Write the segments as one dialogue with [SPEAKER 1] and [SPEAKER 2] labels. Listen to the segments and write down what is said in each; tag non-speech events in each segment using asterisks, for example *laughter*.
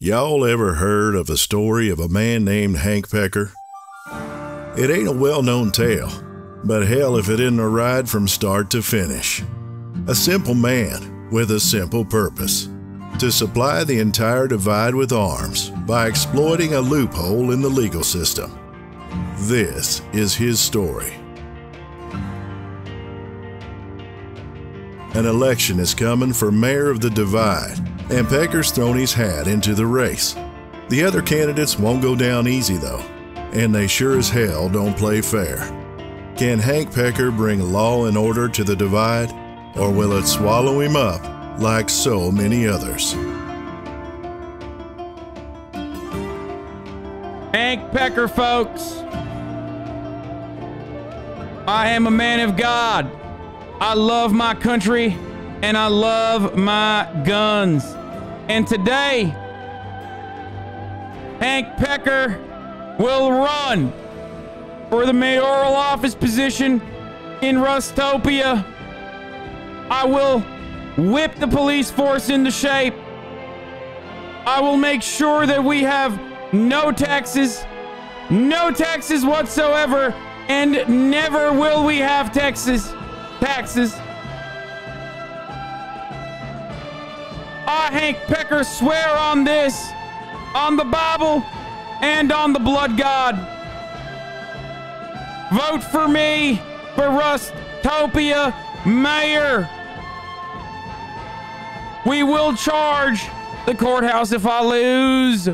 [SPEAKER 1] Y'all ever heard of the story of a man named Hank Pecker? It ain't a well known tale, but hell if it isn't a ride from start to finish. A simple man with a simple purpose to supply the entire divide with arms by exploiting a loophole in the legal system. This is his story. An election is coming for mayor of the divide, and Pecker's thrown his hat into the race. The other candidates won't go down easy though, and they sure as hell don't play fair. Can Hank Pecker bring law and order to the divide, or will it swallow him up like so many others?
[SPEAKER 2] Hank Pecker, folks. I am a man of God. I love my country and I love my guns. And today, Hank Pecker will run for the mayoral office position in Rustopia. I will whip the police force into shape. I will make sure that we have no taxes, no taxes whatsoever, and never will we have taxes. Taxes. I, Hank Pecker, swear on this, on the Bible, and on the blood God. Vote for me for Rustopia Mayor. We will charge the courthouse if I lose.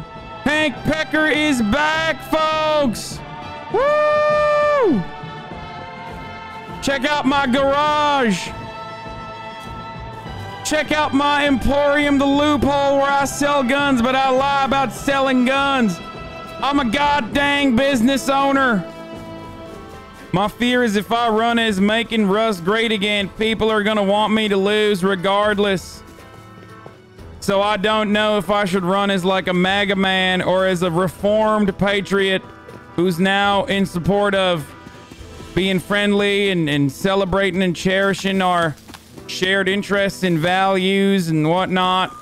[SPEAKER 2] Hank Pecker is back, folks. Woo! Check out my garage. Check out my emporium, the loophole where I sell guns, but I lie about selling guns. I'm a goddamn business owner. My fear is if I run as making Rust great again, people are going to want me to lose regardless. So I don't know if I should run as like a MAGA man or as a reformed patriot who's now in support of being friendly and, and celebrating and cherishing our shared interests and values and whatnot.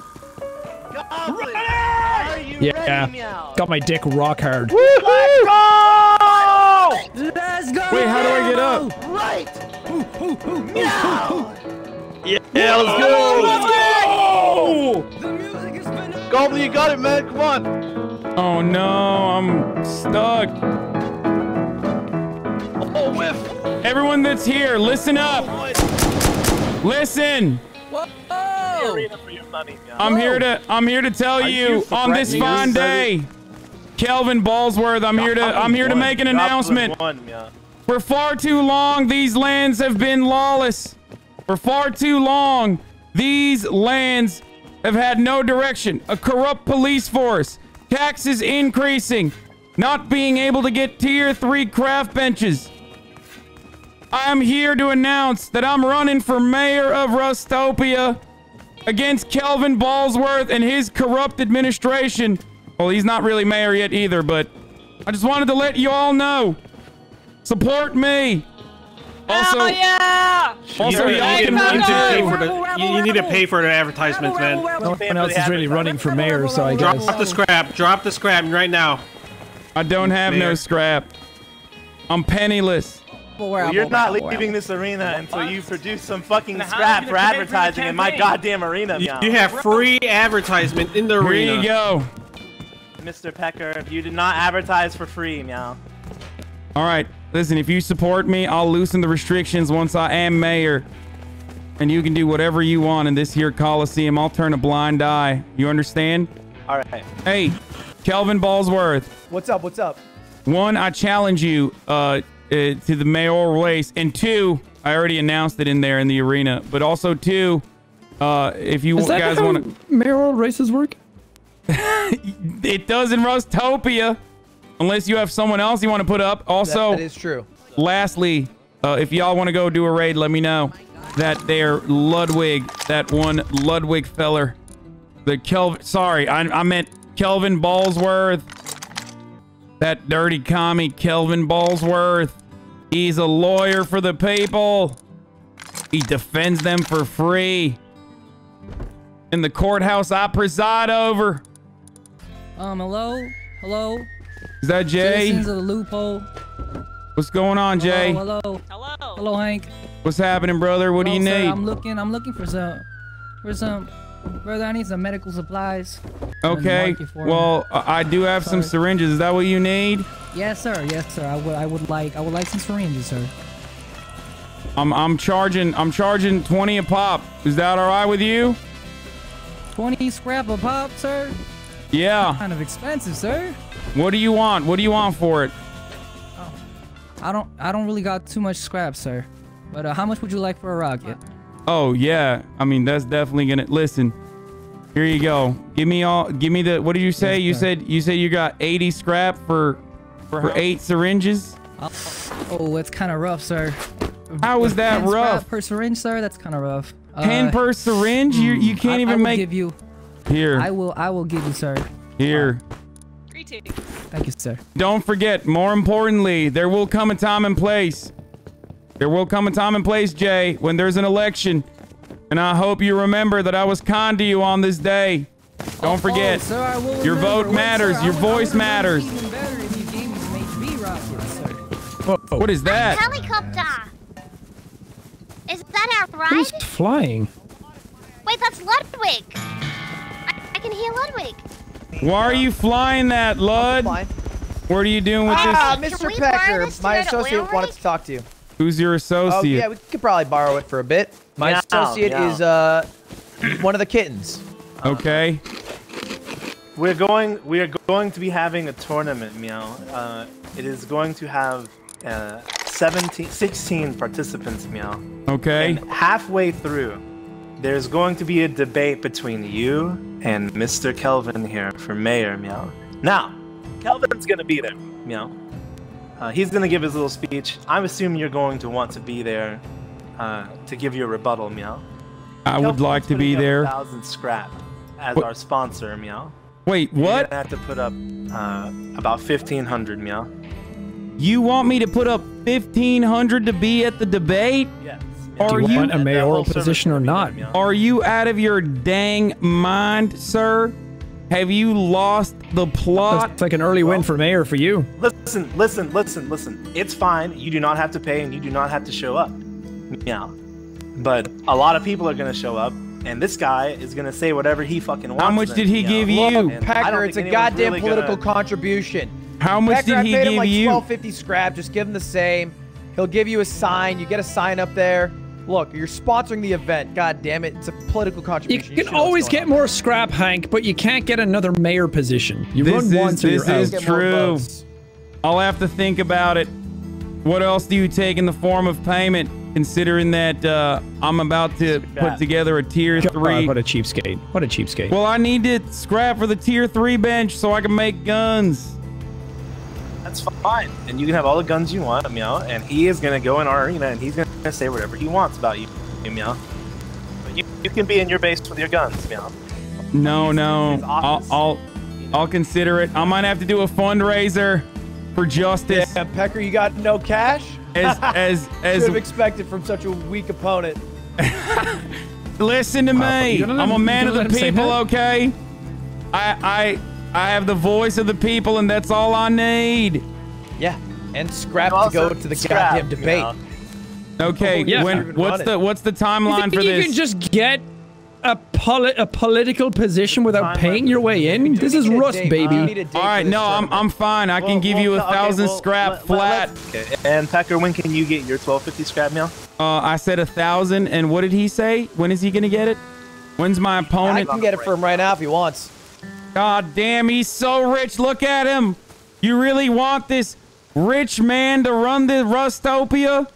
[SPEAKER 3] Yeah, got my dick rock hard.
[SPEAKER 4] Let's go!
[SPEAKER 5] Let's go!
[SPEAKER 2] Wait, how do I get up?
[SPEAKER 4] Right! Now!
[SPEAKER 6] Yeah, let's go!
[SPEAKER 4] Let's
[SPEAKER 2] go!
[SPEAKER 5] The music is phenomenal!
[SPEAKER 6] Goblin, you got it, man. Come on.
[SPEAKER 2] Oh no, I'm stuck.
[SPEAKER 6] Oh, whiff.
[SPEAKER 2] Everyone that's here, listen up. Oh, Listen.
[SPEAKER 5] Whoa!
[SPEAKER 2] I'm here to I'm here to tell you on this fine day. Kelvin Ballsworth, I'm here to I'm here to make an announcement. For far too long, these lands have been lawless. For far too long, these lands have had no direction. A corrupt police force, taxes increasing, not being able to get tier three craft benches. I'm here to announce that I'm running for mayor of Rustopia against Kelvin Ballsworth and his corrupt administration. Well, he's not really mayor yet either, but I just wanted to let you all know. Support me. Also,
[SPEAKER 4] Hell yeah!
[SPEAKER 2] also
[SPEAKER 6] You
[SPEAKER 2] y'all
[SPEAKER 6] need
[SPEAKER 2] can
[SPEAKER 6] to- you to pay for the- you- you need to pay for the advertisements, man.
[SPEAKER 3] No one else is really running for mayor, so I guess.
[SPEAKER 6] Drop the scrap. Drop the scrap right now.
[SPEAKER 2] I don't have no scrap. I'm penniless.
[SPEAKER 4] Well, you're not leaving this arena until you produce some fucking scrap for advertising in my goddamn arena,
[SPEAKER 6] You, you have free advertisement in the
[SPEAKER 2] Here
[SPEAKER 6] arena.
[SPEAKER 2] you go.
[SPEAKER 4] Mr. Pecker, you did not advertise for free, meow.
[SPEAKER 2] All right. Listen, if you support me, I'll loosen the restrictions once I am mayor. And you can do whatever you want in this here Coliseum. I'll turn a blind eye. You understand?
[SPEAKER 4] All right.
[SPEAKER 2] Hey, Kelvin Ballsworth.
[SPEAKER 7] What's up? What's up?
[SPEAKER 2] One, I challenge you uh, to the mayoral race. And two, I already announced it in there in the arena. But also, two, uh, if you
[SPEAKER 3] Is that
[SPEAKER 2] guys want to...
[SPEAKER 3] mayoral races work? *laughs*
[SPEAKER 2] It does in Rustopia. Unless you have someone else you want to put up. Also,
[SPEAKER 7] that, that is true.
[SPEAKER 2] lastly, uh, if y'all want to go do a raid, let me know. That there Ludwig, that one Ludwig feller, the Kelvin. Sorry, I, I meant Kelvin Ballsworth. That dirty commie Kelvin Ballsworth. He's a lawyer for the people. He defends them for free. In the courthouse I preside over.
[SPEAKER 5] Um, hello? Hello?
[SPEAKER 2] Is that Jay?
[SPEAKER 5] Citizens of the loophole.
[SPEAKER 2] What's going on, Jay?
[SPEAKER 5] Hello, hello.
[SPEAKER 7] Hello.
[SPEAKER 5] Hello, Hank.
[SPEAKER 2] What's happening, brother? What do you
[SPEAKER 5] Hello, sir,
[SPEAKER 2] need?
[SPEAKER 5] I'm looking, I'm looking for some, for some, brother, I need some medical supplies.
[SPEAKER 2] Okay.
[SPEAKER 5] me.
[SPEAKER 2] Well, I do have some syringes. Is that what you need?
[SPEAKER 5] Yes, sir. Yes, sir. I would, I would like, I would like some syringes, sir.
[SPEAKER 2] I'm I'm charging I'm charging 20 a pop. Is that all right with you?
[SPEAKER 5] 20 scrap a pop, sir?
[SPEAKER 2] Yeah.
[SPEAKER 5] Kind of expensive, sir.
[SPEAKER 2] What do you want? What do you want for it?
[SPEAKER 5] I don't, I don't really got too much scrap, sir. But uh, how much would you like for a rocket?
[SPEAKER 2] Oh yeah. I mean that's definitely gonna listen. Here you go. Give me all. Give me the. What did you say?
[SPEAKER 5] Yes,
[SPEAKER 2] you said you said you got 80 scrap for for eight syringes.
[SPEAKER 5] Oh, it's kind of rough, sir.
[SPEAKER 2] How was that
[SPEAKER 5] 10 scrap
[SPEAKER 2] rough?
[SPEAKER 5] per syringe, sir? That's kind of rough. Uh,
[SPEAKER 2] 10 per syringe? You you can't
[SPEAKER 5] I, I
[SPEAKER 2] even
[SPEAKER 5] will
[SPEAKER 2] make.
[SPEAKER 5] give you.
[SPEAKER 2] Here.
[SPEAKER 5] I will. I will give you, sir.
[SPEAKER 2] Here.
[SPEAKER 7] Greetings.
[SPEAKER 5] Thank you, sir.
[SPEAKER 2] Don't forget, more importantly, there will come a time and place. There will come a time and place, Jay, when there's an election. And I hope you remember that I was kind to you on this day. Don't forget.
[SPEAKER 5] Oh, sir,
[SPEAKER 2] your
[SPEAKER 5] remember.
[SPEAKER 2] vote
[SPEAKER 5] Wait,
[SPEAKER 2] matters.
[SPEAKER 5] sir,
[SPEAKER 2] your
[SPEAKER 5] would-
[SPEAKER 2] voice matters.
[SPEAKER 5] Even better if you gave me some HV rockets, sir.
[SPEAKER 3] Whoa.
[SPEAKER 2] What is that?
[SPEAKER 8] A Helicopter. Is that our ride?
[SPEAKER 3] Who's flying?
[SPEAKER 8] Wait, that's Ludwig. I, I can hear Ludwig.
[SPEAKER 2] Why are you flying that, Lud?
[SPEAKER 9] Fine.
[SPEAKER 2] What are you doing with
[SPEAKER 9] Ah,
[SPEAKER 8] Can
[SPEAKER 9] Mr. Pecker,
[SPEAKER 8] this
[SPEAKER 9] my associate wanted to talk to you.
[SPEAKER 2] This? Who's your
[SPEAKER 9] Oh,
[SPEAKER 2] associate?
[SPEAKER 9] yeah, we could probably borrow it for a bit. My
[SPEAKER 4] Meow,
[SPEAKER 9] associate
[SPEAKER 4] meow.
[SPEAKER 9] is uh one of the kittens.
[SPEAKER 2] Okay.
[SPEAKER 4] We're going. We are going to be having a tournament, meow. Uh, it is going to have uh, 17, 16 participants, meow.
[SPEAKER 2] Okay.
[SPEAKER 4] And halfway through, there's going to be a debate between you and Mr. Kelvin here for mayor, meow. Now, Kelvin's gonna be there, meow. Uh, he's gonna give his little speech. I'm assuming you're going to want to be there uh, to give your rebuttal, meow.
[SPEAKER 2] I would
[SPEAKER 4] Kelvin's
[SPEAKER 2] like to be there.
[SPEAKER 4] Thousand scrap as
[SPEAKER 2] What-
[SPEAKER 4] our sponsor, meow.
[SPEAKER 2] Wait, what?
[SPEAKER 4] gonna have to put up uh, about 1,500, meow.
[SPEAKER 2] You want me to put up 1500 to be at the debate?
[SPEAKER 4] Yes.
[SPEAKER 2] Are
[SPEAKER 3] Do you
[SPEAKER 2] you-
[SPEAKER 3] want a
[SPEAKER 4] That- that
[SPEAKER 3] mayoral position or
[SPEAKER 4] will be there,
[SPEAKER 3] not?
[SPEAKER 2] Are you out of your dang mind, sir? Have you lost the plot?
[SPEAKER 3] It's like an early win for mayor for you.
[SPEAKER 4] Listen, listen, listen, listen. Listen. It's fine. You do not have to pay and you do not have to show up. Meow. But a lot of people are going to show up, and this guy is going to say whatever he fucking wants.
[SPEAKER 2] How much did he
[SPEAKER 4] meow.
[SPEAKER 2] give you?
[SPEAKER 9] Look,
[SPEAKER 4] And I
[SPEAKER 9] it's a goddamn
[SPEAKER 4] really
[SPEAKER 9] political
[SPEAKER 4] gonna-
[SPEAKER 9] contribution.
[SPEAKER 2] How much
[SPEAKER 9] Pecker,
[SPEAKER 2] did
[SPEAKER 9] I
[SPEAKER 2] he
[SPEAKER 9] paid
[SPEAKER 2] give
[SPEAKER 9] him like
[SPEAKER 2] you?
[SPEAKER 9] 1250 scrap. Just give him the same. He'll give you a sign. You get a sign up there. Look, you're sponsoring the event. God damn it. It's a political contribution.
[SPEAKER 3] You can
[SPEAKER 9] should know what's
[SPEAKER 3] always get more scrap, Hank, but you can't get another mayor position. You
[SPEAKER 2] This
[SPEAKER 3] run
[SPEAKER 2] is-
[SPEAKER 3] once and
[SPEAKER 2] this
[SPEAKER 3] you're
[SPEAKER 2] is
[SPEAKER 3] out.
[SPEAKER 9] Get more
[SPEAKER 2] true.
[SPEAKER 9] Votes.
[SPEAKER 2] I'll have to think about it. What else do you take in the form of payment, considering that uh, I'm about to put together a tier
[SPEAKER 3] God,
[SPEAKER 2] three?
[SPEAKER 3] what a cheapskate. What a cheapskate.
[SPEAKER 2] Well, I need to scrap for the tier three bench so I can make guns.
[SPEAKER 4] That's fine. And you can have all the guns you want, meow. And he is going to go in our arena and he's going to say whatever he wants about you, meow. But you, you can be in your base with your guns, meow.
[SPEAKER 2] No, no.
[SPEAKER 4] his
[SPEAKER 2] I'll. I'll, I'll consider it. I might have to do a fundraiser for justice.
[SPEAKER 9] Yeah, Pecker, you got no cash?
[SPEAKER 2] As, *laughs* as, as.
[SPEAKER 9] Should have expected from such a weak opponent. *laughs*
[SPEAKER 2] Listen to me.
[SPEAKER 3] you
[SPEAKER 2] I'm a man of the
[SPEAKER 3] gonna let him say
[SPEAKER 2] people, okay? I, I, I have the voice of the people, and that's all I need.
[SPEAKER 9] Yeah, and scrap to go to the
[SPEAKER 4] scrap,
[SPEAKER 9] goddamn debate.
[SPEAKER 4] meow.
[SPEAKER 2] Okay,
[SPEAKER 9] Oh, yeah.
[SPEAKER 2] when, what's the what's the
[SPEAKER 3] You
[SPEAKER 2] timeline
[SPEAKER 3] think
[SPEAKER 2] for
[SPEAKER 3] you
[SPEAKER 2] this?
[SPEAKER 3] can just get a, poli- a political position without
[SPEAKER 4] Timeline.
[SPEAKER 3] paying your way in? This is
[SPEAKER 9] We need a
[SPEAKER 3] Rust,
[SPEAKER 9] date.
[SPEAKER 3] Baby.
[SPEAKER 9] a date
[SPEAKER 2] all
[SPEAKER 9] for
[SPEAKER 2] right,
[SPEAKER 9] this
[SPEAKER 2] no, I'm. I'm fine. I can
[SPEAKER 4] Well,
[SPEAKER 2] give
[SPEAKER 4] well,
[SPEAKER 2] you a
[SPEAKER 4] no, okay,
[SPEAKER 2] thousand
[SPEAKER 4] well,
[SPEAKER 2] scrap
[SPEAKER 4] let- let-
[SPEAKER 2] flat.
[SPEAKER 4] Okay. And Pecker, when can you get your 1250 scrap meal?
[SPEAKER 2] Uh, I said a thousand, and what did he say? When is he gonna get it? When's my opponent?
[SPEAKER 9] I can get it for him right now if he wants.
[SPEAKER 2] God damn, he's so rich. Look at him. You really want this rich man to run the Rustopia?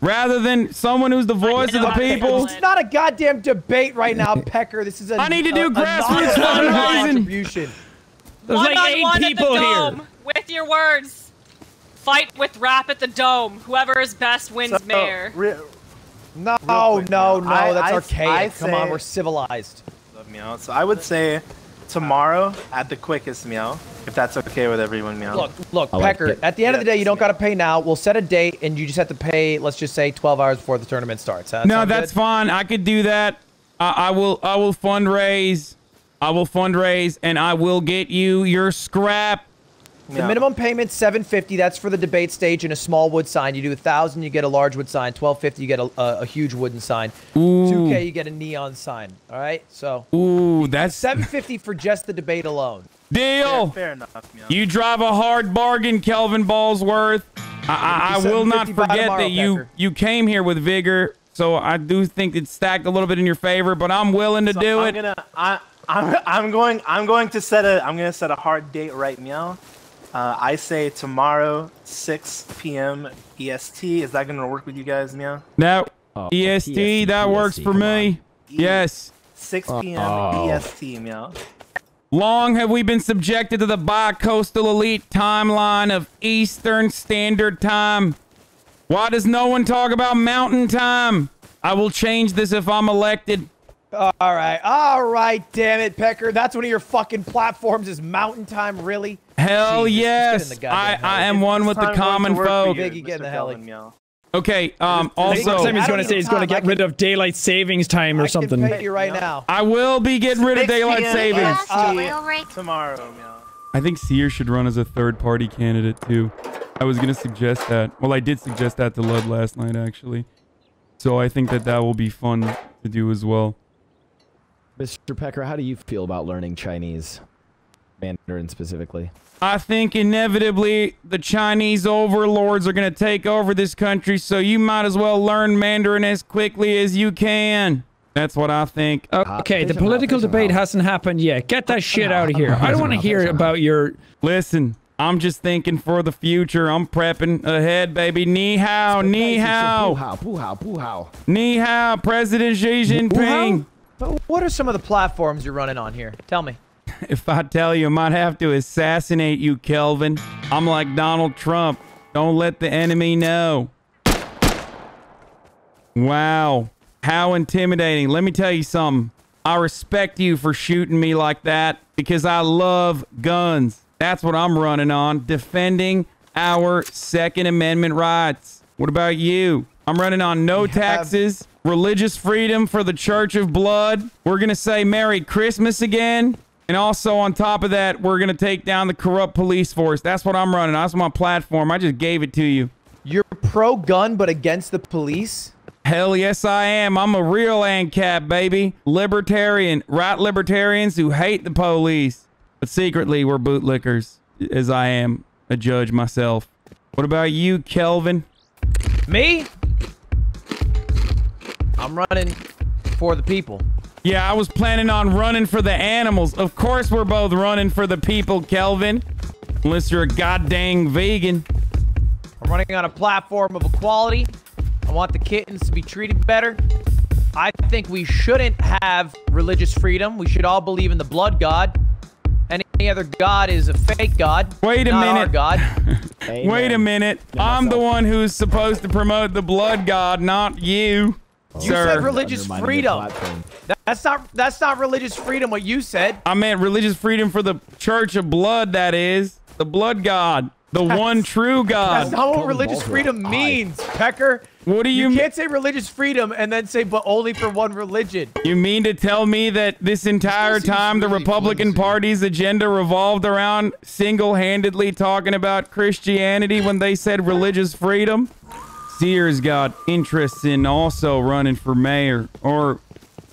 [SPEAKER 2] Rather than someone who's the voice of the
[SPEAKER 7] know, I think
[SPEAKER 2] people?
[SPEAKER 7] it's-
[SPEAKER 9] It's not a goddamn debate right now, *laughs* Pecker. This is a
[SPEAKER 2] I need to do
[SPEAKER 9] a- a
[SPEAKER 2] grassroots *laughs* fundraising.
[SPEAKER 3] There's
[SPEAKER 7] one
[SPEAKER 3] like
[SPEAKER 7] on
[SPEAKER 3] eight
[SPEAKER 7] one
[SPEAKER 3] people
[SPEAKER 7] at the
[SPEAKER 3] here.
[SPEAKER 7] dome. With your words. Fight with rap at the dome. Whoever is best wins
[SPEAKER 4] So,
[SPEAKER 7] mayor.
[SPEAKER 4] re-
[SPEAKER 9] No,
[SPEAKER 4] quick
[SPEAKER 9] no,
[SPEAKER 4] now.
[SPEAKER 9] no,
[SPEAKER 4] I-
[SPEAKER 9] that's
[SPEAKER 4] I-
[SPEAKER 9] archaic.
[SPEAKER 4] I
[SPEAKER 9] Come on, we're civilized.
[SPEAKER 4] meow. So I would say tomorrow at the quickest meow, if that's okay with everyone meow.
[SPEAKER 9] Look, look,
[SPEAKER 3] I like
[SPEAKER 9] Pecker.
[SPEAKER 3] it.
[SPEAKER 9] At the end of the day, you don't got to pay now. We'll set a date, and you just have to pay. Let's just say 12 hours before the tournament starts. Huh?
[SPEAKER 2] No, that's
[SPEAKER 9] good?
[SPEAKER 2] fine. I could do that. I, I will. I will fundraise I will fundraise and I will get you your scrap.
[SPEAKER 9] The minimum payment's 750. That's for the debate stage and a small wood sign. You do a thousand, you get a large wood sign. 1250, you get a, a, a huge wooden sign. 2k, you get a neon sign. All right, so
[SPEAKER 2] Ooh, that's
[SPEAKER 9] 750 for just the debate alone.
[SPEAKER 4] Fair,
[SPEAKER 2] deal.
[SPEAKER 4] fair enough. Meow.
[SPEAKER 2] You drive a hard bargain, Kelvin Ballsworth. I, I, I will not forget
[SPEAKER 9] tomorrow,
[SPEAKER 2] that you
[SPEAKER 9] Pecker.
[SPEAKER 2] you came here with vigor, so I do think it's stacked a little bit in your favor. But I'm willing to
[SPEAKER 4] So
[SPEAKER 2] do
[SPEAKER 4] I'm
[SPEAKER 2] it.
[SPEAKER 4] Gonna, I, I'm, I'm going. I'm going to set a. I'm gonna set a hard date right meow. Uh, I say tomorrow, 6 p.m. EST. E Is that gonna work with you guys, meow?
[SPEAKER 2] That
[SPEAKER 10] Oh,
[SPEAKER 2] EST,
[SPEAKER 10] PST,
[SPEAKER 2] that works for
[SPEAKER 10] come
[SPEAKER 2] me. Yes.
[SPEAKER 4] 6 p.m.
[SPEAKER 10] Oh.
[SPEAKER 4] EST, meow.
[SPEAKER 2] Long have we been subjected to the bi-coastal elite timeline of Eastern Standard Time. Why does no one talk about Mountain Time? I will change this if I'm elected.
[SPEAKER 9] All right, all right, damn it, Pecker. That's one of your fucking platforms is Mountain Time, really?
[SPEAKER 2] Hell
[SPEAKER 9] Jesus, just get in
[SPEAKER 2] yes. I,
[SPEAKER 9] goddamn
[SPEAKER 2] I am one with the
[SPEAKER 4] Time going to
[SPEAKER 2] common folk.
[SPEAKER 4] you,
[SPEAKER 9] Biggie, get in the heli.
[SPEAKER 2] Okay, um,
[SPEAKER 3] Next time
[SPEAKER 2] also,
[SPEAKER 3] he's
[SPEAKER 9] I
[SPEAKER 3] going to say he's going to get
[SPEAKER 9] know.
[SPEAKER 3] rid of daylight savings time or
[SPEAKER 9] I
[SPEAKER 3] something.
[SPEAKER 9] can pay you right now.
[SPEAKER 2] I will be getting rid of daylight savings.
[SPEAKER 8] Last
[SPEAKER 4] Uh. Tomorrow, meow.
[SPEAKER 2] I think Seer should run as a third-party candidate too. I was gonna suggest that. Well, I did suggest that to Lud last night, actually. So I think that that will be fun to do as well.
[SPEAKER 10] Mr. Pecker, how do you feel about learning Chinese? Mandarin specifically.
[SPEAKER 2] I think inevitably the Chinese overlords are going to take over this country, so you might as well learn Mandarin as quickly as you can. That's what I think.
[SPEAKER 3] Uh, uh, okay, the
[SPEAKER 10] Fish 'em out,
[SPEAKER 3] political debate
[SPEAKER 10] out.
[SPEAKER 3] hasn't happened yet. Get that shit
[SPEAKER 10] out,
[SPEAKER 3] out of here. I don't want to hear
[SPEAKER 10] fish 'em out.
[SPEAKER 3] about your.
[SPEAKER 2] Listen, I'm just thinking for the future. I'm prepping ahead, baby. Ni hao, ni
[SPEAKER 10] Boo
[SPEAKER 2] hao,
[SPEAKER 10] hao, boo hao, boo hao.
[SPEAKER 2] ni hao, President Xi Jinping.
[SPEAKER 9] What are some of the platforms you're running on here? Tell me. *laughs*
[SPEAKER 2] If I tell you, I might have to assassinate you, Kelvin. I'm like Donald Trump. Don't let the enemy know. Wow. How intimidating. Let me tell you something. I respect you for shooting me like that because I love guns. That's what I'm running on. Defending our Second Amendment rights. What about you? I'm running on no taxes, religious freedom for the Church of Blood. We're going to say Merry Christmas again. And also on top of that, we're going to take down the corrupt police force. That's what I'm running. That's my platform. I just gave it to you.
[SPEAKER 9] You're pro-gun but against the police?
[SPEAKER 2] Hell yes, I am. I'm a real ANCAP, baby. Libertarian. Right libertarians who hate the police. But secretly, we're bootlickers, as I am a judge myself. What about you, Kelvin?
[SPEAKER 9] Me? I'm running for the people.
[SPEAKER 2] Yeah, I was planning on running for the animals. Of course, we're both running for the people, Kelvin. Unless you're a goddamn vegan.
[SPEAKER 9] I'm running on a platform of equality. I want the kittens to be treated better. I think we shouldn't have religious freedom. We should all believe in the blood god. Any other god is a fake god.
[SPEAKER 2] Wait a
[SPEAKER 9] not our
[SPEAKER 2] minute.
[SPEAKER 9] god. *laughs*
[SPEAKER 2] Wait a minute. I'm the one who's supposed to promote the blood god, not you.
[SPEAKER 9] You
[SPEAKER 2] sir.
[SPEAKER 9] said religious freedom. That's not that's not religious freedom. What you said.
[SPEAKER 2] I meant religious freedom for the Church of Blood, that is. The blood god. The one true God.
[SPEAKER 9] That's
[SPEAKER 2] god.
[SPEAKER 9] not what religious freedom means, Pecker.
[SPEAKER 2] What do you
[SPEAKER 9] You
[SPEAKER 2] mean?
[SPEAKER 9] can't say religious freedom and then say, but only for one religion.
[SPEAKER 2] You mean to tell me that this entire time the
[SPEAKER 11] really
[SPEAKER 2] Republican
[SPEAKER 11] flimsy.
[SPEAKER 2] Party's agenda revolved around single-handedly talking about Christianity when they said religious freedom? Seer's got interests in also running for mayor, or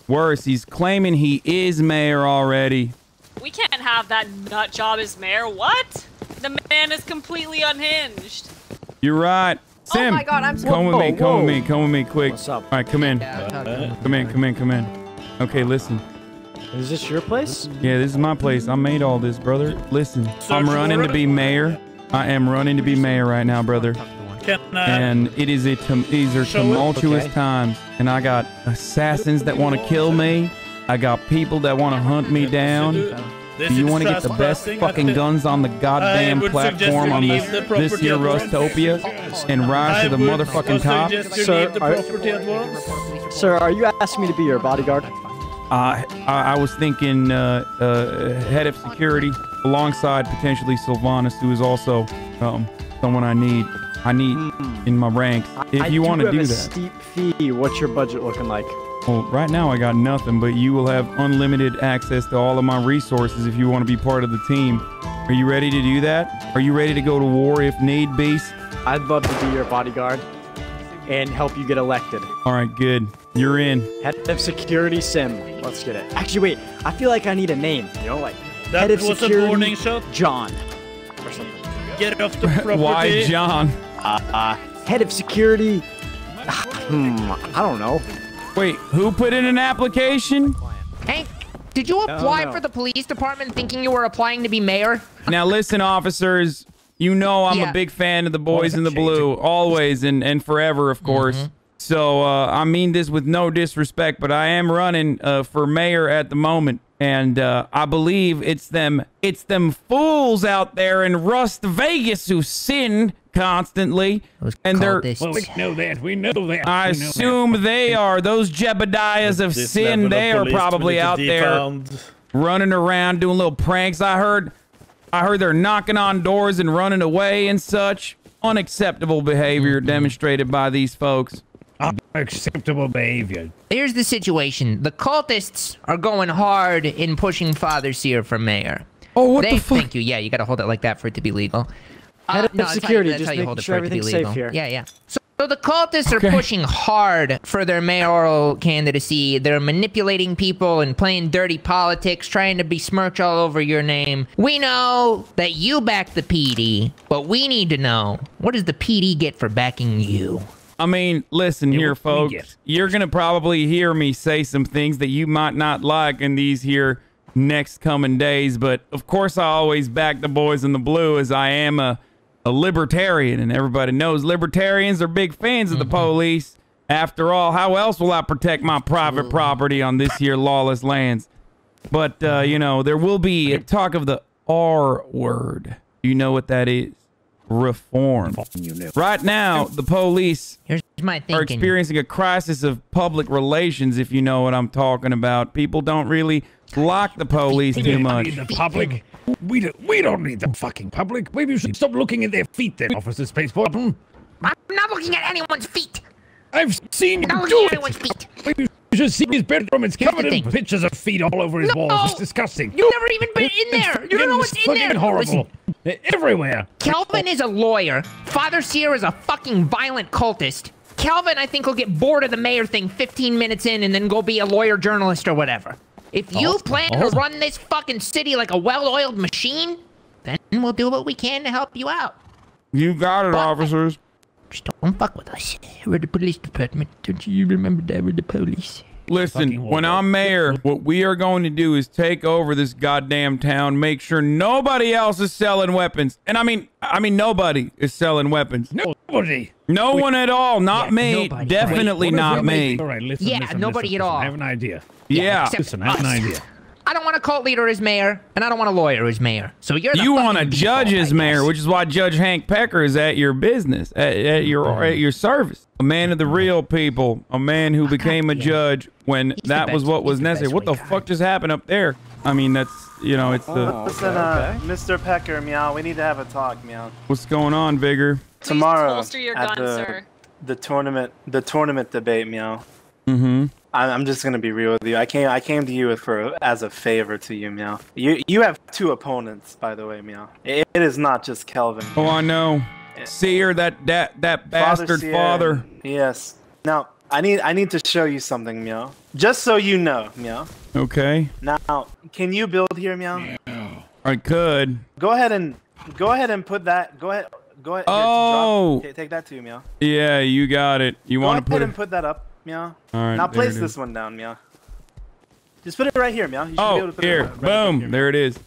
[SPEAKER 2] worse, he's claiming he is mayor already.
[SPEAKER 7] We can't have that nut job as mayor. What? The man is completely unhinged.
[SPEAKER 2] You're right. Sim,
[SPEAKER 7] Oh my God, I'm so-
[SPEAKER 2] come with me,
[SPEAKER 7] Whoa,
[SPEAKER 2] come with me, come with me, quick.
[SPEAKER 12] What's up?
[SPEAKER 2] All right, come in. Come in, come in, come in. Okay, listen.
[SPEAKER 12] Is this your place?
[SPEAKER 2] Yeah, this is my place. I made all this, brother. Listen, I'm running to be mayor. I am running to be mayor right now, brother.
[SPEAKER 13] Can I?
[SPEAKER 2] And it is a tum- these are
[SPEAKER 13] Show
[SPEAKER 2] tumultuous
[SPEAKER 13] Okay.
[SPEAKER 2] times, and I got assassins that want to kill me. I got people that want to hunt me down.
[SPEAKER 13] This
[SPEAKER 2] Do you want to get the best fucking guns on the goddamn
[SPEAKER 13] I would suggest
[SPEAKER 2] platform on this this
[SPEAKER 13] property
[SPEAKER 2] here. Rustopia and rise to the motherfucking top?
[SPEAKER 12] Sir, are-
[SPEAKER 13] property at once.
[SPEAKER 12] Sir, are you asking me to be your bodyguard?
[SPEAKER 2] Uh, I, I was thinking uh, uh, head of security alongside potentially Sylvanus, who is also um, someone I need. I need hmm. in my ranks. If
[SPEAKER 12] I
[SPEAKER 2] you want to
[SPEAKER 12] have
[SPEAKER 2] do
[SPEAKER 12] a
[SPEAKER 2] that,
[SPEAKER 12] steep fee. What's your budget looking like?
[SPEAKER 2] Well, right now I got nothing, but you will have unlimited access to all of my resources if you want to be part of the team. Are you ready to do that? Are you ready to go to war if need be?
[SPEAKER 12] I'd love to be your bodyguard and help you get elected.
[SPEAKER 2] All right, good. You're in.
[SPEAKER 12] Head of security sim. Let's get it. Actually, wait. I feel like I need a name. You know, like
[SPEAKER 13] That
[SPEAKER 12] head of
[SPEAKER 13] was a
[SPEAKER 12] security
[SPEAKER 13] warning shot.
[SPEAKER 12] John or something.
[SPEAKER 13] Get off the *laughs* property.
[SPEAKER 2] Why, John?
[SPEAKER 12] Uh, uh, head of security. Hmm. I don't know.
[SPEAKER 2] Wait, who put in an application?
[SPEAKER 11] Hank, did you apply
[SPEAKER 12] no.
[SPEAKER 11] for the police department thinking you were applying to be mayor?
[SPEAKER 2] Now listen, officers. You know I'm
[SPEAKER 11] Yeah.
[SPEAKER 2] a big fan of the boys in the blue, always and and forever, of course. So uh, I mean this with no disrespect, but I am running uh, for mayor at the moment, and uh, I believe it's them it's them fools out there in Rust Vegas who sin constantly, and they're.
[SPEAKER 13] Well, we know that. We know that.
[SPEAKER 2] I
[SPEAKER 13] we know
[SPEAKER 2] assume they are those Jebediahs of sin.
[SPEAKER 13] level of
[SPEAKER 2] They are probably
[SPEAKER 13] need to
[SPEAKER 2] out there running around doing little pranks. I heard, I heard they're knocking on doors and running away and such. Unacceptable behavior mm-hmm. demonstrated by these folks.
[SPEAKER 13] Unacceptable behavior.
[SPEAKER 11] Here's the situation. The cultists are going hard in pushing Father Seer for mayor.
[SPEAKER 2] Oh, what
[SPEAKER 11] they,
[SPEAKER 2] the fuck?
[SPEAKER 11] Thank you. Yeah, you gotta hold it like that for it to be legal.
[SPEAKER 12] Uh, Head of
[SPEAKER 11] no, that's how you-
[SPEAKER 12] security,
[SPEAKER 11] that's
[SPEAKER 12] just
[SPEAKER 11] how you
[SPEAKER 12] making
[SPEAKER 11] hold it
[SPEAKER 12] sure
[SPEAKER 11] for it to be
[SPEAKER 12] everything's safe here.
[SPEAKER 11] Yeah, yeah. So, so the cultists
[SPEAKER 2] Okay.
[SPEAKER 11] are pushing hard for their mayoral candidacy. They're manipulating people and playing dirty politics, trying to besmirch all over your name. We know that you back the PD, but we need to know what does the PD get for backing you?
[SPEAKER 2] I mean, listen here,
[SPEAKER 13] what we get.
[SPEAKER 2] folks. You're gonna probably hear me say some things that you might not like in these here next coming days, but of course I always back the boys in the blue as I am a, a libertarian, and everybody knows libertarians are big fans of the police. After all, how else will I protect my private property on this here lawless lands? But uh, you know, there will be a talk of the R word. You know what that is? Reform.
[SPEAKER 13] You know.
[SPEAKER 2] Right now, the police
[SPEAKER 11] Here's my
[SPEAKER 2] are experiencing a crisis of public relations, if you know what I'm talking about. People don't really like the police
[SPEAKER 13] We
[SPEAKER 2] too
[SPEAKER 13] don't
[SPEAKER 2] much.
[SPEAKER 13] need the public. We don't, we don't need the fucking public. Maybe you should stop looking at their feet then, Officer Spaceport.
[SPEAKER 11] I'm not looking at anyone's feet.
[SPEAKER 13] I've seen you
[SPEAKER 11] I'm not
[SPEAKER 13] do
[SPEAKER 11] looking at
[SPEAKER 13] it.
[SPEAKER 11] anyone's feet.
[SPEAKER 13] Maybe you should see his bedroom. It's covered in
[SPEAKER 11] thing.
[SPEAKER 13] pictures of feet all over his walls. It's disgusting.
[SPEAKER 11] You've never even been in there. You don't know what's in
[SPEAKER 13] fucking
[SPEAKER 11] there.
[SPEAKER 13] horrible.
[SPEAKER 11] Listen,
[SPEAKER 13] They're everywhere.
[SPEAKER 11] Calvin is a lawyer. Father Seer is a fucking violent cultist. Calvin, I think, will get bored of the mayor thing 15 minutes in and then go be a lawyer journalist or whatever. If oh, you
[SPEAKER 13] Awesome.
[SPEAKER 11] plan to run this fucking city like a well-oiled machine, then we'll do what we can to help you out.
[SPEAKER 2] You got it, officers.
[SPEAKER 11] Just don't fuck with us. We're the police department. Don't you remember that we're the police?
[SPEAKER 2] Listen, when. I'm mayor, what we are going to do is take over this goddamn town, make sure nobody else is selling weapons. And I mean, I mean, nobody is selling weapons.
[SPEAKER 13] Nobody.
[SPEAKER 2] No one at all. Not
[SPEAKER 11] Yeah,
[SPEAKER 2] me.
[SPEAKER 11] nobody.
[SPEAKER 2] Definitely
[SPEAKER 13] What
[SPEAKER 2] not me.
[SPEAKER 13] All right, listen,
[SPEAKER 11] Yeah,
[SPEAKER 13] listen,
[SPEAKER 11] nobody
[SPEAKER 13] listen,
[SPEAKER 11] at all.
[SPEAKER 13] I have an idea.
[SPEAKER 2] Yeah.
[SPEAKER 11] except
[SPEAKER 13] Listen, I have an idea.
[SPEAKER 11] I don't want a cult leader as mayor, and I don't want a lawyer as mayor. So you're the
[SPEAKER 2] You want a judge
[SPEAKER 11] default,
[SPEAKER 2] as mayor, which is why Judge Hank Pecker is at your business, at, at mm, your at your service. A man of the real people, a man who *laughs* became a judge when
[SPEAKER 11] the
[SPEAKER 2] that was what was
[SPEAKER 11] he's the best
[SPEAKER 2] necessary. What the fuck just happened up there? I mean, that's you know, it's the
[SPEAKER 4] Listen, uh, Mr. Pecker, meow. We need to have a talk, meow.
[SPEAKER 2] what's going on, Vigor?
[SPEAKER 4] Tomorrow at
[SPEAKER 7] gun,
[SPEAKER 4] the
[SPEAKER 7] sir.
[SPEAKER 4] the tournament the tournament debate, meow.
[SPEAKER 2] Mm-hmm.
[SPEAKER 4] I- I'm just gonna be real with you. I came I came to you for as a favor to you, meow. You you have two opponents, by the way, meow. It, it is not just Kelvin.
[SPEAKER 2] Oh, I know. Seer, that that that bastard father.
[SPEAKER 4] Yes. Now I need I need to show you something, meow. Just so you know, meow.
[SPEAKER 2] Okay,
[SPEAKER 4] Now, can you build here, meow?
[SPEAKER 2] I could.
[SPEAKER 4] Go ahead and go ahead and put that. Go ahead. Go ahead.
[SPEAKER 2] Oh.
[SPEAKER 4] okay, take that too, meow.
[SPEAKER 2] Yeah, you got it. You want to put
[SPEAKER 4] and put that up, meow.
[SPEAKER 2] All right.
[SPEAKER 4] now place this one down, meow. Just put it right here, meow. You should be oh, able
[SPEAKER 2] Oh,
[SPEAKER 4] to put it
[SPEAKER 2] here,
[SPEAKER 4] right- right
[SPEAKER 2] boom,
[SPEAKER 4] here.
[SPEAKER 2] there it is.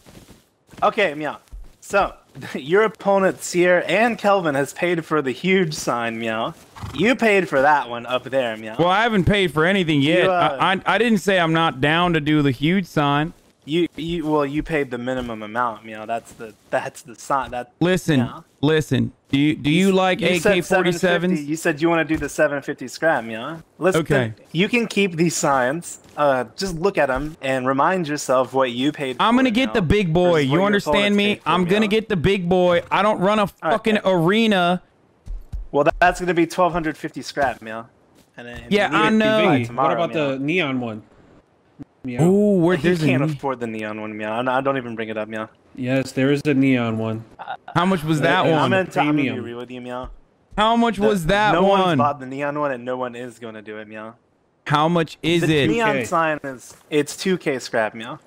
[SPEAKER 4] Okay, meow. So, *laughs* your opponent, Seer and Kelvin, has paid for the huge sign, meow. You paid for that one up there, meow.
[SPEAKER 2] Well, I haven't paid for anything yet.
[SPEAKER 4] uh,
[SPEAKER 2] I, I I didn't say I'm not down to do the huge sign.
[SPEAKER 4] You you well, you paid the minimum amount, meow. That's the that's the sign. That
[SPEAKER 2] Listen,
[SPEAKER 4] Yeah.
[SPEAKER 2] listen. Do you do you like
[SPEAKER 4] You said
[SPEAKER 2] AK
[SPEAKER 4] 750.
[SPEAKER 2] 47s?
[SPEAKER 4] You said you want to do the 750 scrap, yeah? Listen,
[SPEAKER 2] Okay.
[SPEAKER 4] you can keep these signs. Uh, just look at them and remind yourself what you paid.
[SPEAKER 2] I'm
[SPEAKER 4] for,
[SPEAKER 2] gonna get
[SPEAKER 4] meow,
[SPEAKER 2] the big boy. You understand me?
[SPEAKER 4] for,
[SPEAKER 2] I'm gonna get the big boy. I don't run a fucking arena.
[SPEAKER 4] Well, that, that's gonna be 1250 scrap, meow. And then
[SPEAKER 2] Yeah, I know.
[SPEAKER 4] fight
[SPEAKER 6] What about
[SPEAKER 4] meow.
[SPEAKER 6] the neon one? Meow.
[SPEAKER 2] Oh, where
[SPEAKER 4] He
[SPEAKER 2] there's a
[SPEAKER 4] can't afford the neon one, meow. I don't even bring it up, meow.
[SPEAKER 6] Yes, there is a neon one.
[SPEAKER 2] How much was uh, that
[SPEAKER 4] I'm
[SPEAKER 2] one?
[SPEAKER 4] gonna, t- I'm gonna be real with you, meow.
[SPEAKER 2] How much
[SPEAKER 4] The-
[SPEAKER 2] was that
[SPEAKER 4] no one's
[SPEAKER 2] one?
[SPEAKER 4] bought the neon one, and no one is gonna do it, meow.
[SPEAKER 2] How much is
[SPEAKER 4] the
[SPEAKER 2] it?
[SPEAKER 4] neon
[SPEAKER 6] 2K.
[SPEAKER 4] sign is it's 2k scrap, meow.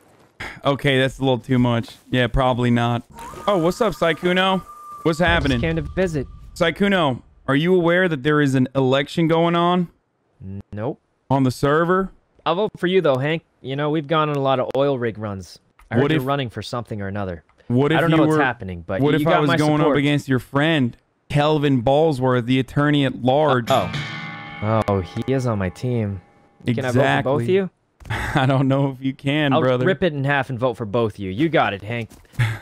[SPEAKER 2] Okay, that's a little too much. Yeah, probably not. Oh, what's up, Saikuno? What's happening?
[SPEAKER 14] came to visit.
[SPEAKER 2] Saikuno, are you aware that there is an election going on
[SPEAKER 14] Nope.
[SPEAKER 2] on the server?
[SPEAKER 14] I'll vote for you though, Hank. You know we've gone on a lot of oil rig runs. I heard
[SPEAKER 2] What
[SPEAKER 14] you're running for something or another.
[SPEAKER 2] What if
[SPEAKER 14] I don't know
[SPEAKER 2] you
[SPEAKER 14] what's
[SPEAKER 2] were-
[SPEAKER 14] happening, but
[SPEAKER 2] what
[SPEAKER 14] you
[SPEAKER 2] if
[SPEAKER 14] got
[SPEAKER 2] I was
[SPEAKER 14] my
[SPEAKER 2] going up
[SPEAKER 14] support.
[SPEAKER 2] against your friend, Kelvin Ballsworth, the attorney at large?
[SPEAKER 14] Uh, oh, oh, he is on my team. Exactly. Can I vote for both of you? *laughs*
[SPEAKER 2] I don't know if you can,
[SPEAKER 14] I'll
[SPEAKER 2] brother.
[SPEAKER 14] rip it in half and vote for both of you. You got it, Hank.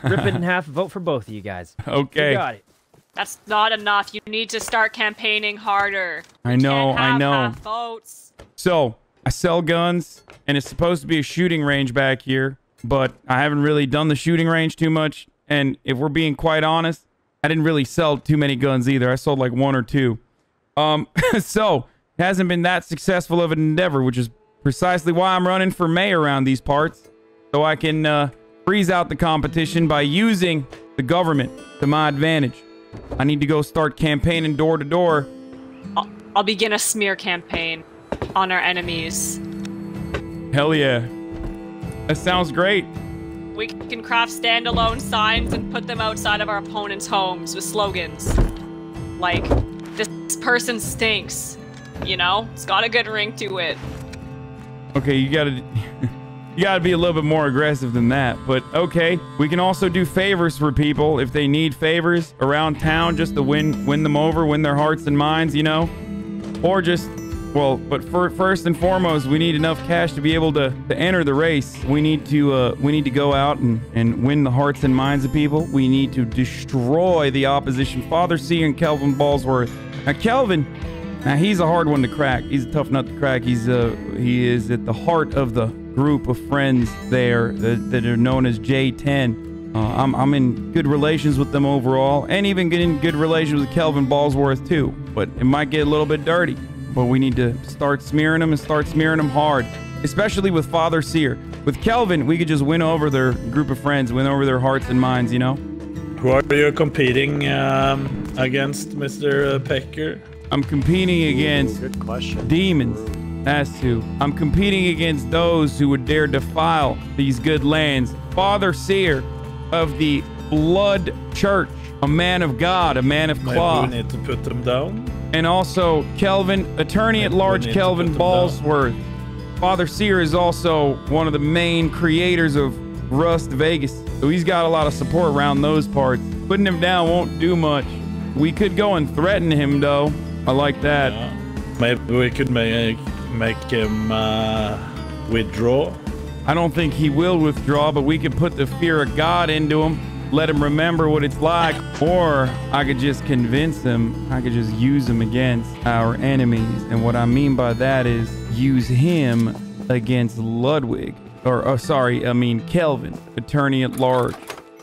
[SPEAKER 14] rip it in *laughs* half vote for both of you guys.
[SPEAKER 2] Okay.
[SPEAKER 14] You got it.
[SPEAKER 7] That's not enough. You need to start campaigning harder.
[SPEAKER 2] I know,
[SPEAKER 7] Can't
[SPEAKER 2] I know.
[SPEAKER 7] half votes.
[SPEAKER 2] So I sell guns, and it's supposed to be a shooting range back here, but I haven't really done the shooting range too much. And if we're being quite honest, I didn't really sell too many guns either. I sold like one or two. Um, *laughs* so it hasn't been that successful of an endeavor, which is precisely why I'm running for mayor around these parts, so I can uh, freeze out the competition by using the government to my advantage. I need to go start campaigning door to door.
[SPEAKER 7] I'll begin a smear campaign on our enemies.
[SPEAKER 2] Hell yeah. That sounds great.
[SPEAKER 7] We can craft standalone signs and put them outside of our opponents' homes with slogans. Like, this person stinks. You know? It's got a good ring to it.
[SPEAKER 2] Okay, you gotta *laughs* you gotta be a little bit more aggressive than that. But okay, we can also do favors for people if they need favors around town just to win win them over, win their hearts and minds, you know? Or just well, but for, first and foremost, we need enough cash to be able to, to enter the race. We need to uh, we need to go out and, and win the hearts and minds of people. We need to destroy the opposition. Father Seer and Kelvin Ballsworth. Now Kelvin, now he's a hard one to crack. He's a tough nut to crack. He's uh he is at the heart of the group of friends there that, that are known as J10. Uh, I'm I'm in good relations with them overall, and even getting good relations with Kelvin Ballsworth too. But it might get a little bit dirty. But we need to start smearing them and start smearing them hard, especially with Father Seer. With Kelvin, we could just win over their group of friends, win over their hearts and minds. You know.
[SPEAKER 15] Who are you competing um, against, Mr. Pecker?
[SPEAKER 2] I'm competing against
[SPEAKER 12] Good question.
[SPEAKER 2] demons. That's who. I'm competing against those who would dare defile these good lands. Father Seer of the Blood Church, a man of God, a man of
[SPEAKER 15] Maybe
[SPEAKER 2] cloth.
[SPEAKER 15] we need to put them down.
[SPEAKER 2] And also Kelvin, attorney at large Kelvin
[SPEAKER 15] put them down.
[SPEAKER 2] Ballsworth. Father Seer is also one of the main creators of Rust Vegas. So he's got a lot of support around those parts. Putting him down won't do much. We could go and threaten him though. I like that.
[SPEAKER 15] Maybe we could make make him uh, withdraw.
[SPEAKER 2] I don't think he will withdraw, but we could put the fear of God into him, let him remember what it's like, or I could just convince him, I could just use him against our enemies. And what I mean by that is use him against Ludwig. Or, oh, sorry, I mean Kelvin, attorney at large,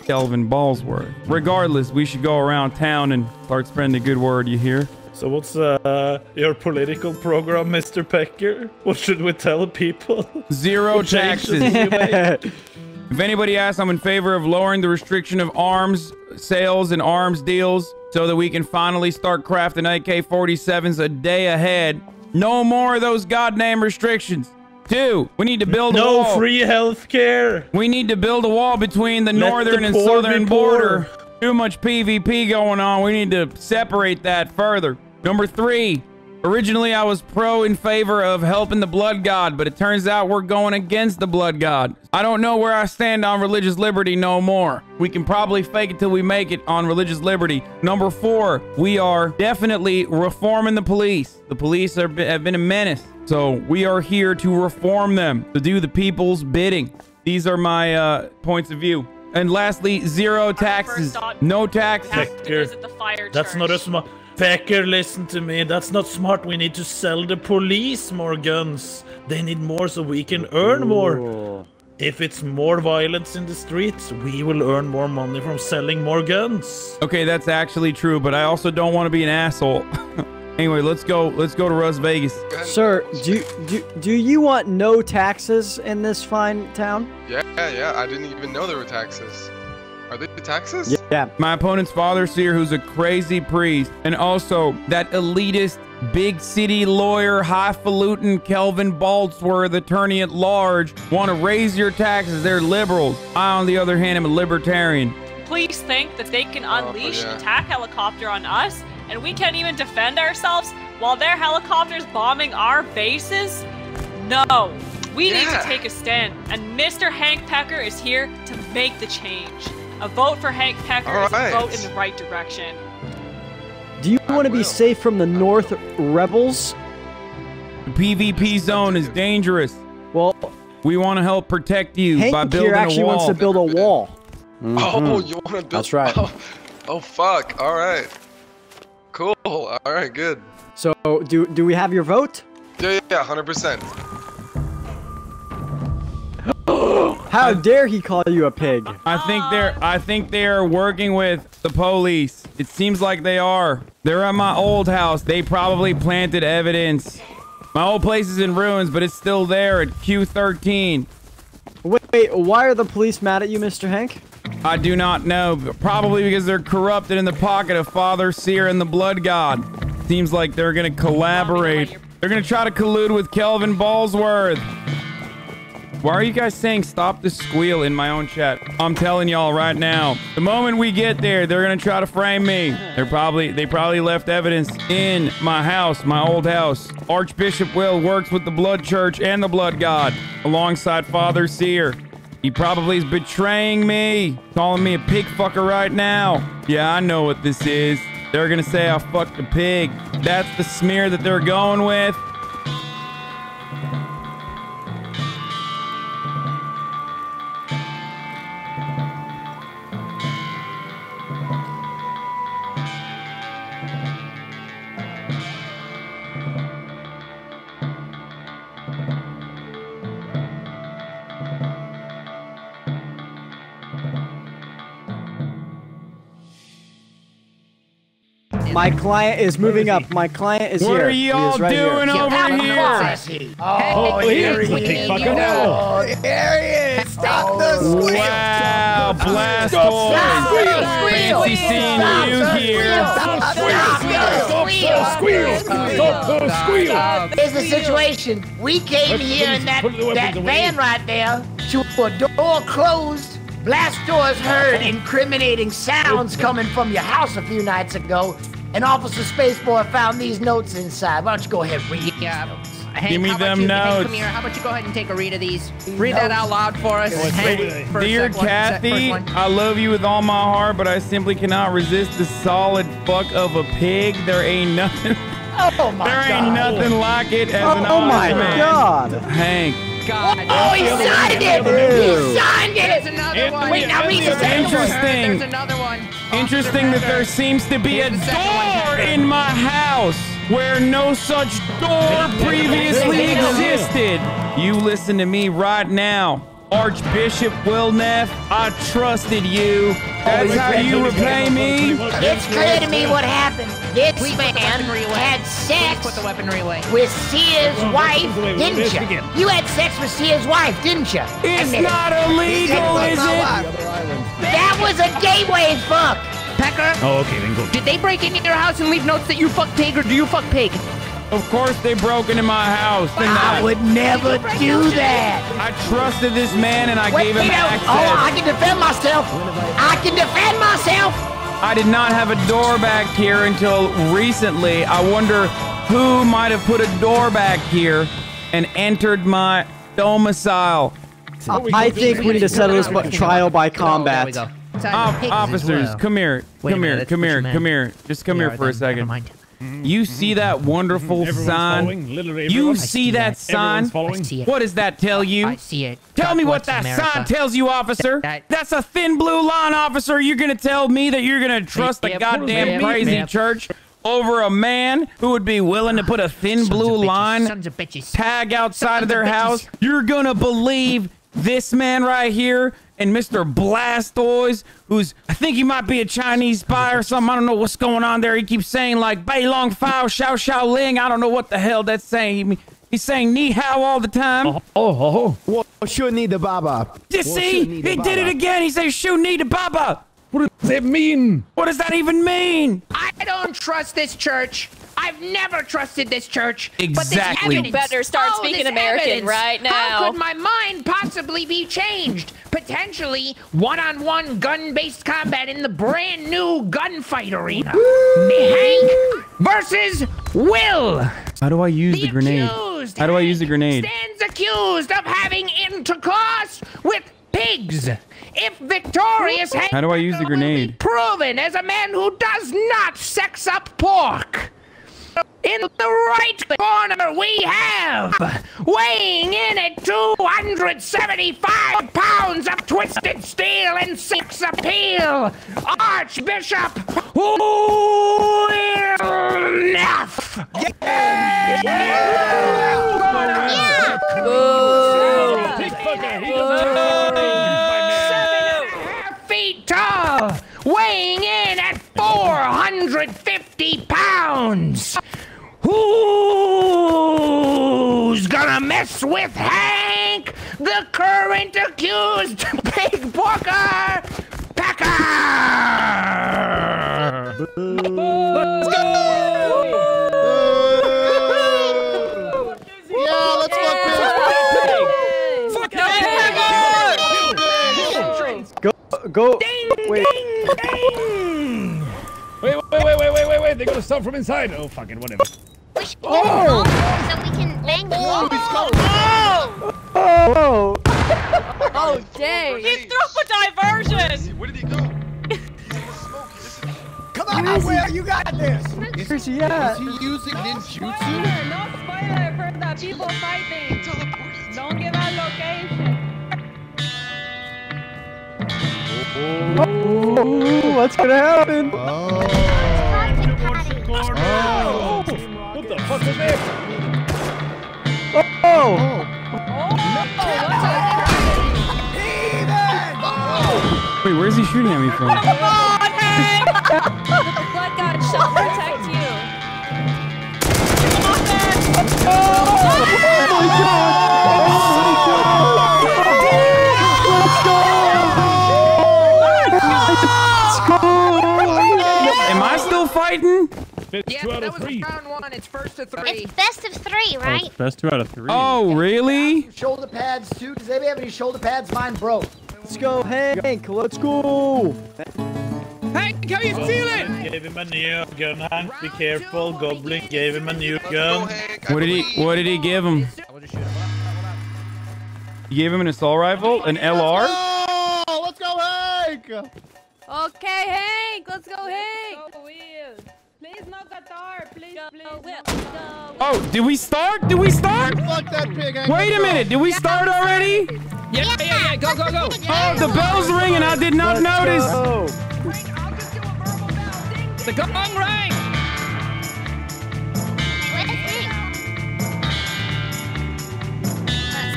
[SPEAKER 2] Kelvin Ballsworth. Regardless, we should go around town and start spreading the good word, you hear?
[SPEAKER 15] So what's uh, your political program, Mr. Pecker? What should we tell people?
[SPEAKER 2] Zero *laughs* taxes. *laughs* If anybody asks, I'm in favor of lowering the restriction of arms sales and arms deals so that we can finally start crafting AK-47s a day ahead. No more of those goddamn restrictions. Two, we need to build a wall.
[SPEAKER 15] no free healthcare.
[SPEAKER 2] We need to build a wall between the
[SPEAKER 15] Let
[SPEAKER 2] northern
[SPEAKER 15] the
[SPEAKER 2] and southern border. Too much PvP going on. We need to separate that further. Number three, originally I was pro in favor of helping the blood god, but it turns out we're going against the blood god. I don't know where I stand on religious liberty no more. We can probably fake it till we make it on religious liberty. Number four, we are definitely reforming the police. The police are, have been a menace. So we are here to reform them, to do the people's bidding. These are my uh, points of view. And lastly, zero taxes. No taxes.
[SPEAKER 15] Pecker, that's not a smart. Pecker, listen to me. That's not smart. We need to sell the police more guns. They need more so we can earn more. If it's more violence in the streets, we will earn more money from selling more guns.
[SPEAKER 2] Okay, that's actually true, but I also don't want to be an asshole. *laughs* Anyway, let's go. Let's go to Las Vegas.
[SPEAKER 12] Sir, do do do you want no taxes in this fine town?
[SPEAKER 16] Yeah, yeah. I didn't even know there were taxes. Are they the taxes?
[SPEAKER 12] Yeah.
[SPEAKER 2] My opponent's father seer, who's a crazy priest, and also that elitist, big city lawyer, highfalutin Kelvin Ballsworth, attorney at large, want to raise your taxes. They're liberals. I, on the other hand, am a libertarian.
[SPEAKER 7] Please think that they can oh, unleash
[SPEAKER 2] yeah.
[SPEAKER 7] an attack helicopter on us, and we can't even defend ourselves while their helicopters bombing our bases? No. We need to take a stand, and Mr. Hank Pecker is here to make the change. A vote for Hank Pecker is a vote in the right direction.
[SPEAKER 12] Do you want to be safe from the North rebels?
[SPEAKER 2] The PvP zone is dangerous.
[SPEAKER 12] Well,
[SPEAKER 2] we want to help protect you
[SPEAKER 12] Hank
[SPEAKER 2] by building
[SPEAKER 12] here actually
[SPEAKER 2] a wall.
[SPEAKER 12] wants to build a wall.
[SPEAKER 16] Oh, mm-hmm. you want to build?
[SPEAKER 12] That's right.
[SPEAKER 16] Oh, *laughs* oh, fuck. All right. Cool. All right. Good.
[SPEAKER 12] So, do do we have your vote?
[SPEAKER 16] Yeah, yeah, yeah. Hundred percent.
[SPEAKER 12] How dare he call you a pig?
[SPEAKER 2] I think they're I think they are working with the police. It seems like they are. They're at my old house. They probably planted evidence. My old place is in ruins, but it's still there at Q13.
[SPEAKER 12] Wait, wait, why are the police mad at you, Mr. Hank?
[SPEAKER 2] I do not know. Probably because they're corrupted in the pocket of Father Seer and the Blood God. Seems like they're gonna collaborate. They're gonna try to collude with Kelvin Ballsworth. Why are you guys saying stop the squeal in my own chat? I'm telling y'all right now. The moment we get there, they're gonna try to frame me. They're probably they probably left evidence in my house, my old house. Archbishop Will works with the Blood Church and the Blood God alongside Father Seer. He probably is betraying me, calling me a pig fucker right now. Yeah, I know what this is. They're gonna say I fucked a pig. That's the smear that they're going with.
[SPEAKER 12] My client is moving up. My client is
[SPEAKER 2] What
[SPEAKER 12] here.
[SPEAKER 2] What are
[SPEAKER 12] He is
[SPEAKER 2] y'all
[SPEAKER 12] right here.
[SPEAKER 2] doing over here?
[SPEAKER 12] Oh, here he is.
[SPEAKER 17] Oh, there he is. Stop the squeal.
[SPEAKER 2] Wow, blast
[SPEAKER 17] Stop
[SPEAKER 2] boys.
[SPEAKER 17] the squeal.
[SPEAKER 2] Fancy seeing
[SPEAKER 17] Stop
[SPEAKER 2] you
[SPEAKER 17] the
[SPEAKER 2] here.
[SPEAKER 17] Stop the squeal.
[SPEAKER 13] Stop the squeal.
[SPEAKER 17] Here's the situation. We came
[SPEAKER 13] Let's
[SPEAKER 17] here
[SPEAKER 13] put
[SPEAKER 17] in
[SPEAKER 13] the-
[SPEAKER 17] that,
[SPEAKER 13] put the weapons
[SPEAKER 17] that
[SPEAKER 13] away.
[SPEAKER 17] van right there to a door closed. Blast doors heard incriminating sounds coming from your house a few nights ago. And Officer Spaceboy found these notes inside. Why don't you go ahead and read these notes?
[SPEAKER 11] Hank,
[SPEAKER 2] Give me them
[SPEAKER 11] you, Hank,
[SPEAKER 2] notes.
[SPEAKER 11] come here. How about you go ahead and take a read of these? Read that out loud for us. Hank, first
[SPEAKER 2] Dear
[SPEAKER 11] sec- one,
[SPEAKER 2] Kathy,
[SPEAKER 11] one.
[SPEAKER 2] I love you with all my heart, but I simply cannot resist the solid fuck of a pig. There ain't nothing.
[SPEAKER 17] Oh my *laughs*
[SPEAKER 2] There ain't
[SPEAKER 17] God.
[SPEAKER 2] nothing like it as an
[SPEAKER 12] Oh my
[SPEAKER 2] man.
[SPEAKER 12] God.
[SPEAKER 2] Hank.
[SPEAKER 11] God.
[SPEAKER 17] Oh, he signed it!
[SPEAKER 12] Ew.
[SPEAKER 17] He signed
[SPEAKER 11] There's
[SPEAKER 17] it!
[SPEAKER 11] another one.
[SPEAKER 17] Wait, now read the second.
[SPEAKER 2] Interesting.
[SPEAKER 11] There's another one.
[SPEAKER 2] Interesting that there seems to be a
[SPEAKER 11] Here's the
[SPEAKER 2] door in my house where no such door previously existed. You listen to me right now. Archbishop Wilneff, I trusted you. That's how you repay me?
[SPEAKER 17] It's clear to me what happened. This
[SPEAKER 11] Please put the
[SPEAKER 17] man
[SPEAKER 11] weaponry away.
[SPEAKER 17] had
[SPEAKER 11] Please
[SPEAKER 17] sex
[SPEAKER 11] put the weaponry away.
[SPEAKER 17] with Sia's
[SPEAKER 13] Oh,
[SPEAKER 17] wife,
[SPEAKER 13] let's- wait, wait,
[SPEAKER 17] didn't you?
[SPEAKER 13] begin.
[SPEAKER 17] You had sex with Sia's wife, didn't you?
[SPEAKER 2] It's not illegal, is it?
[SPEAKER 17] That was a gateway fuck.
[SPEAKER 11] Pecker,
[SPEAKER 13] Oh, okay, then go.
[SPEAKER 11] did they break into your house and leave notes that you fuck pig or do you fuck pig?
[SPEAKER 2] Of course they broke into my house. And
[SPEAKER 17] I would never do that.
[SPEAKER 2] I trusted this man and I
[SPEAKER 17] Wait,
[SPEAKER 2] gave him
[SPEAKER 17] wait,
[SPEAKER 2] access.
[SPEAKER 17] Oh, I can defend myself. I can defend myself.
[SPEAKER 2] I did not have a door back here until recently. I wonder who might have put a door back here and entered my domicile.
[SPEAKER 12] I think we need to settle this by trial by combat.
[SPEAKER 2] Op- officers, come here. Come here. Come here. Come here. Just come
[SPEAKER 11] Yeah,
[SPEAKER 2] here for a
[SPEAKER 11] then, never
[SPEAKER 2] second.
[SPEAKER 11] Mind.
[SPEAKER 2] You see that *laughs* wonderful
[SPEAKER 13] Everyone's
[SPEAKER 2] sign?
[SPEAKER 13] Literally
[SPEAKER 2] You see
[SPEAKER 11] see
[SPEAKER 2] that
[SPEAKER 11] it.
[SPEAKER 2] sign?
[SPEAKER 13] Everyone's following?
[SPEAKER 11] I see.
[SPEAKER 2] What does that tell you?
[SPEAKER 11] I see it.
[SPEAKER 2] Tell
[SPEAKER 11] God
[SPEAKER 2] me what that
[SPEAKER 11] America.
[SPEAKER 2] sign tells you, officer.
[SPEAKER 11] That-
[SPEAKER 2] That's a thin blue line, officer. You're gonna tell me that you're gonna trust the goddamn
[SPEAKER 11] yeah,
[SPEAKER 2] crazy
[SPEAKER 11] yeah.
[SPEAKER 2] church over a man who would be willing to put a thin
[SPEAKER 11] Sons
[SPEAKER 2] blue line
[SPEAKER 11] Sons of bitches.
[SPEAKER 2] tag outside
[SPEAKER 11] Sons
[SPEAKER 2] of their
[SPEAKER 11] of
[SPEAKER 2] house? You're gonna believe this man right here and Mr. Blastoise, who's I think he might be a Chinese spy or something. I don't know what's going on there. He keeps saying like Bei Long Fao Xiao Xiao Ling. I don't know what the hell that's saying. He, he's saying ni hao all the time.
[SPEAKER 10] Oh, oh, oh. Should need the baba.
[SPEAKER 2] You see, he did it again. He says shoot ni the baba.
[SPEAKER 13] What does that mean?
[SPEAKER 2] What does that even mean?
[SPEAKER 11] I don't trust this church. I've never trusted this church. But this
[SPEAKER 2] Exactly.
[SPEAKER 11] evidence,
[SPEAKER 7] You better start
[SPEAKER 11] oh,
[SPEAKER 7] speaking American
[SPEAKER 11] evidence.
[SPEAKER 7] right now.
[SPEAKER 11] How could my mind possibly be changed? Potentially one-on-one gun-based combat in the brand new gunfight arena. Hank versus Will.
[SPEAKER 2] How do I use the, grenade?
[SPEAKER 11] accused,
[SPEAKER 2] How do I use the grenade?
[SPEAKER 11] Stands accused of having intercourse with pigs. If victorious, Hank
[SPEAKER 2] How do I use the grenade?
[SPEAKER 11] proven as a man who does not sex up pork. In the right corner, we have, weighing in at 275 pounds of twisted steel and six appeal, Archbishop Wilneff. feet tall, weighing in at 450 pounds. Who's gonna mess with Hank, the current accused *laughs* pig porker, Pecker? Let's go!
[SPEAKER 18] Yeah, let's fuck
[SPEAKER 12] Go, go. Wait.
[SPEAKER 13] Wait, wait, wait, wait, wait, wait, wait. They're gonna start from inside. Oh, fucking whatever.
[SPEAKER 8] Oh! So we can bang the wall.
[SPEAKER 12] Oh!
[SPEAKER 7] Oh, dang. He threw up a diversion.
[SPEAKER 16] Where did he go?
[SPEAKER 18] Come on, Will, you got this.
[SPEAKER 12] Where's he at?
[SPEAKER 18] Is he using ninjutsu?
[SPEAKER 19] No spoiler for the people fighting. Don't give out location.
[SPEAKER 12] Oh, oh, what's gonna happen?
[SPEAKER 13] Oh, what the fuck is this?
[SPEAKER 12] Oh!
[SPEAKER 2] Wait, where's he shooting at me from?
[SPEAKER 19] Come on, Hank! *laughs*
[SPEAKER 11] that was round one. It's first to three.
[SPEAKER 8] It's best of three, oh, right?
[SPEAKER 6] Best two out of three.
[SPEAKER 2] Oh, really?
[SPEAKER 17] Shoulder pads too. Does anybody have any shoulder pads? Mine broke.
[SPEAKER 12] Let's go, Hank. Let's go.
[SPEAKER 9] Hank, how you feeling?
[SPEAKER 15] Gave him a new gun, Hank. Be careful. Goblin gave him a new gun.
[SPEAKER 2] What did he? What did he give him? You gave him an assault rifle, an LR.
[SPEAKER 18] Oh, let's go, Hank.
[SPEAKER 19] Okay, Hank, let's go, Hank.
[SPEAKER 2] Oh, did we start? Did we start?
[SPEAKER 18] Fuck that pig, Hank.
[SPEAKER 2] Wait a minute. Did we start already?
[SPEAKER 9] Yeah, yeah, yeah. Go, go, go.
[SPEAKER 2] Oh, the bell's ringing. I did not notice.
[SPEAKER 9] The gong rang.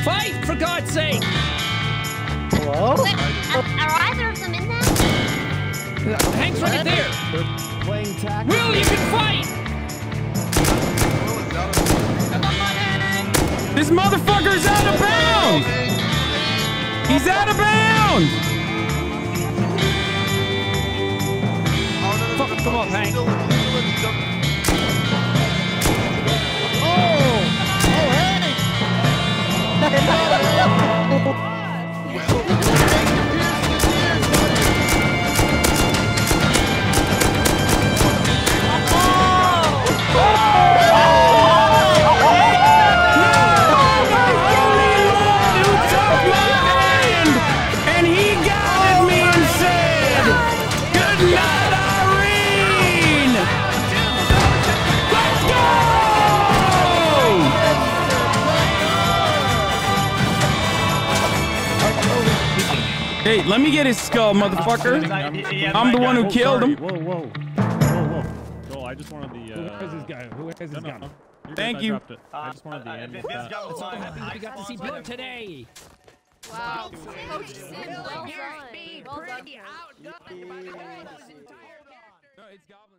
[SPEAKER 9] Fight, for God's sake.
[SPEAKER 12] Hello?
[SPEAKER 8] Wait, are, are either of them in there?
[SPEAKER 9] Hank's right there.
[SPEAKER 12] Playing.
[SPEAKER 9] Will, you can fight.
[SPEAKER 2] This motherfucker's out of bounds. He's out of bounds.
[SPEAKER 9] Come on, Hank.
[SPEAKER 2] Me get his skull, motherfucker. I'm the one who killed him.
[SPEAKER 6] Whoa, whoa. Whoa, whoa. Joel, I just wanted the. Uh...
[SPEAKER 13] Who has this guy? Who has this
[SPEAKER 6] no, no,
[SPEAKER 13] gun?
[SPEAKER 6] no. You're
[SPEAKER 2] Thank
[SPEAKER 6] good, I
[SPEAKER 2] you.
[SPEAKER 6] I just wanted the ammo.
[SPEAKER 9] We got to see Blue today.
[SPEAKER 19] Wow. Coach Sim, well done. Well done.
[SPEAKER 11] pretty outgunned by the guy whose entire
[SPEAKER 2] No, it's goblins.